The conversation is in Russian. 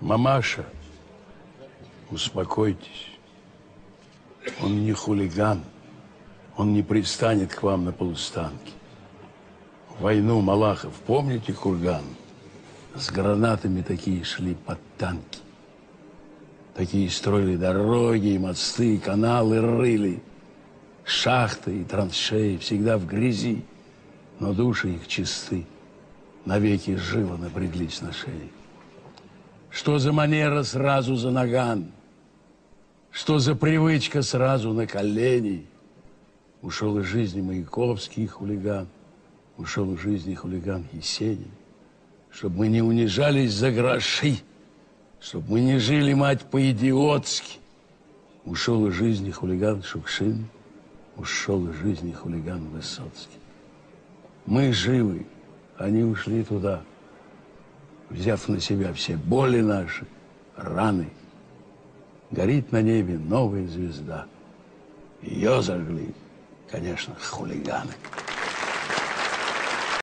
Мамаша, успокойтесь. Он не хулиган. Он не пристанет к вам на полустанке. Войну Малахов, помните курган? С гранатами такие шли под танки. Такие строили дороги, и мосты, и каналы рыли. Шахты и траншеи всегда в грязи, но души их чисты. Навеки живо напряглись на шее. Что за манера сразу за наган? Что за привычка сразу на колени? Ушел из жизни Маяковский хулиган, ушел из жизни хулиган Есенин. Чтобы мы не унижались за гроши, чтобы мы не жили, мать, по-идиотски. Ушел из жизни хулиган Шукшин, ушел из жизни хулиган Высоцкий. Мы живы, они ушли туда, взяв на себя все боли наши, раны. Горит на небе новая звезда. Ее зажгли, конечно, хулиганы.